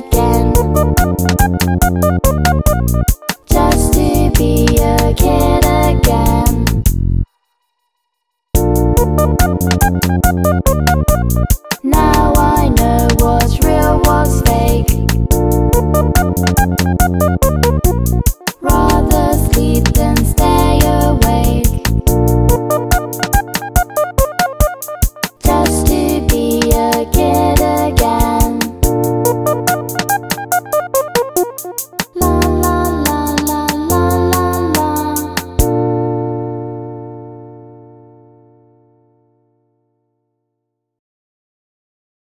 again. Just to be a kid again.